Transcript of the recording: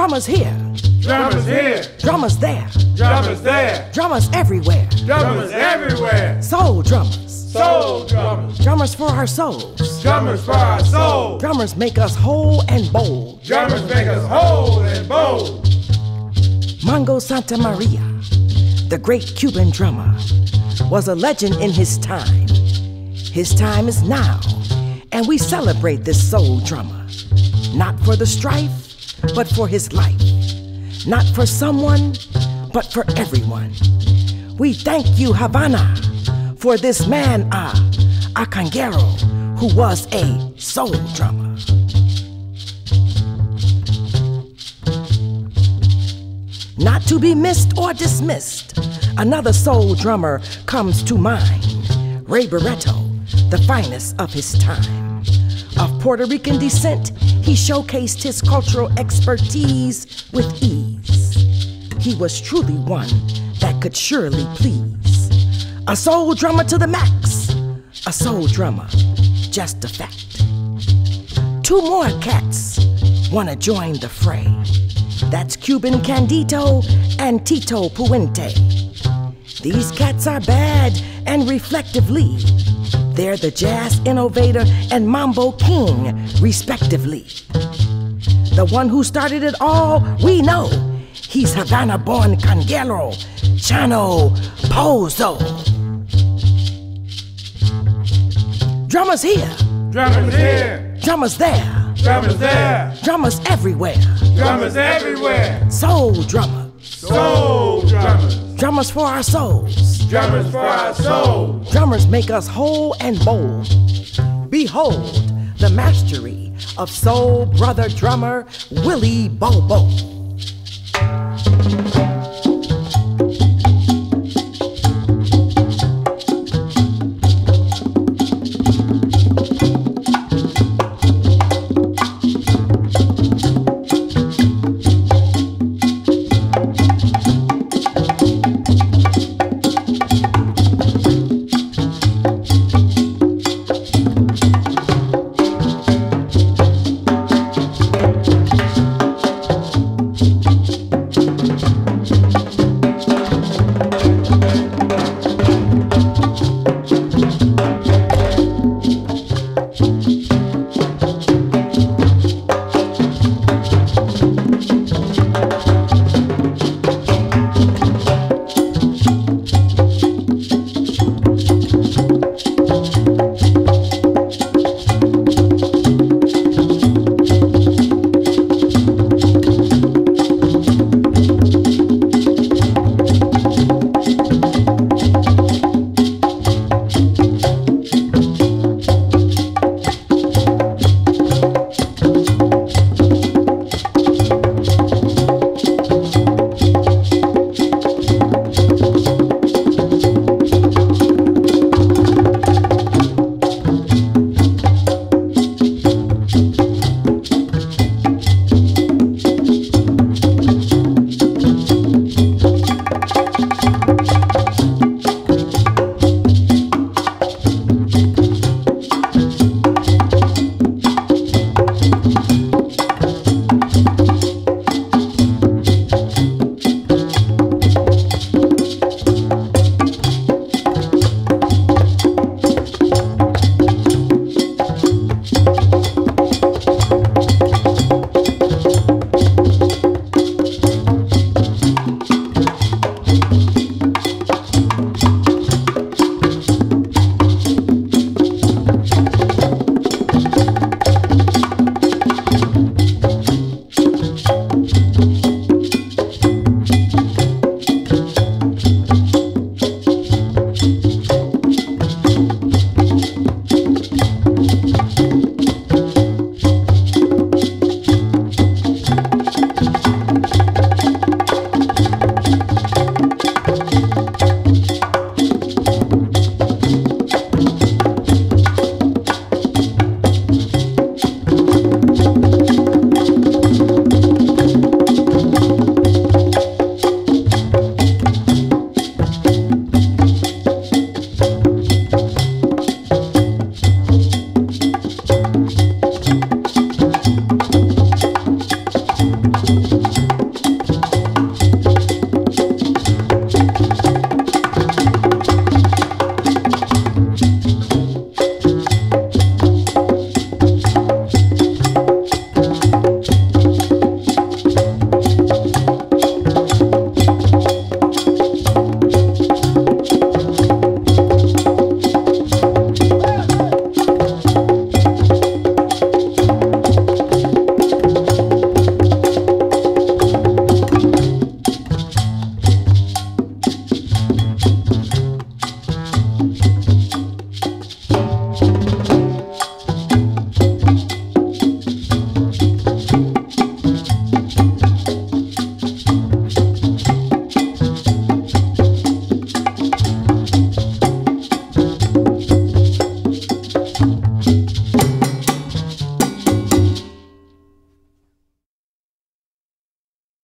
Drummers here, Drummers here, drummers there, drummers there, drummers everywhere. drummers everywhere. Soul drummers, Soul drummers, drummers for our souls. drummers for our soul. Drummers make us whole and bold. Drummers make us whole and bold. Mongo Santamaria, the great Cuban drummer, was a legend in his time. His time is now, and we celebrate this soul drummer. Not for the strife, but for his life. Not for someone, but for everyone. We thank you, Havana, for this man, ah, a conguero, who was a soul drummer. Not to be missed or dismissed, another soul drummer comes to mind Ray Barretto, the finest of his time. Of Puerto Rican descent, he showcased his cultural expertise with ease. He was truly one that could surely please. A soul drummer to the max, a soul drummer, just a fact. Two more cats wanna join the fray. That's Cuban Candido and Tito Puente. These cats are bad and reflectively. They're the jazz innovator and mambo king, respectively. The one who started it all, we know. He's Havana born conguero, Chano Pozo. Drummers here, Drummers here, drummers there, drummers there, drummers everywhere. drummers everywhere. Soul drummer, Soul drummers, drummers for our souls. drummers for our souls. Drummers make us whole and bold. Behold the mastery of soul brother drummer Willie Bobo.